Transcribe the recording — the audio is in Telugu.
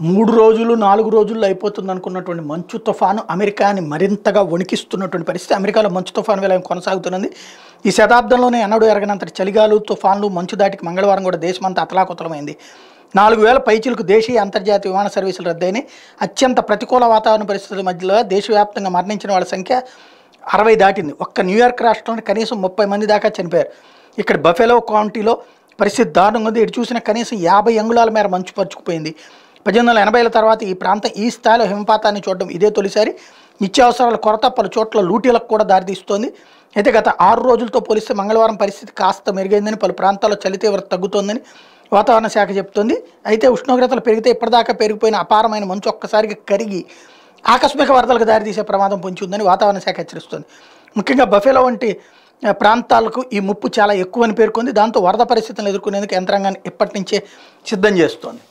మూడు రోజులు నాలుగు రోజుల్లో అయిపోతుంది అనుకున్నటువంటి మంచు తుఫాను అమెరికాని మరింతగా వణికిస్తున్నటువంటి పరిస్థితి. అమెరికాలో మంచు తుఫాను వేలం కొనసాగుతున్నది? ఈ శతాబ్దంలోనే ఎన్నడూ ఎరగనంతటి చలిగాలు తుఫాన్లు మంచు దాటికి మంగళవారం కూడా దేశమంతా అతలాకుతలమైంది. నాలుగు వేల పైచీలకు దేశీయ అంతర్జాతీయ విమాన సర్వీసులు రద్దయినాయి. అత్యంత ప్రతికూల వాతావరణ పరిస్థితుల మధ్యలో దేశవ్యాప్తంగా మరణించిన వాళ్ళ సంఖ్య అరవై దాటింది. ఒక్క న్యూయార్క్ రాష్ట్రంలో కనీసం ముప్పై మంది దాకా చనిపోయారు. ఇక్కడ బఫెలో కౌంటీలో పరిస్థితి దారుణంగా ఉంది. ఇటు చూసిన కనీసం యాభై అంగుళాల మేర మంచు పరుచుకుపోయింది. పద్దెనిమిది వందల ఎనభైల తర్వాత ఈ ప్రాంతం ఈ స్థాయిలో హిమపాతాన్ని చూడడం ఇదే తొలిసారి. నిత్యావసరాల కొరత పలు చోట్ల లూటీలకు కూడా దారితీస్తోంది. అయితే గత ఆరు రోజులతో పోలిస్తే మంగళవారం పరిస్థితి కాస్త మెరుగైందని పలు ప్రాంతాల్లో చలి తీవ్రత తగ్గుతోందని వాతావరణ శాఖ చెబుతోంది అయితే ఉష్ణోగ్రతలు పెరిగితే ఇప్పటిదాకా పెరిగిపోయిన అపారమైన మంచు ఒక్కసారిగా కరిగి ఆకస్మిక వరదలకు దారితీసే ప్రమాదం పొంచి ఉందని వాతావరణ శాఖ హెచ్చరిస్తోంది. ముఖ్యంగా బఫేలో వంటి ప్రాంతాలకు ఈ ముప్పు చాలా ఎక్కువని పేర్కొంది. దాంతో వరద పరిస్థితులను ఎదుర్కొనేందుకు యంత్రాంగాన్ని ఇప్పటి నుంచే సిద్ధం చేస్తోంది.